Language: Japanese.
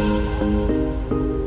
うん。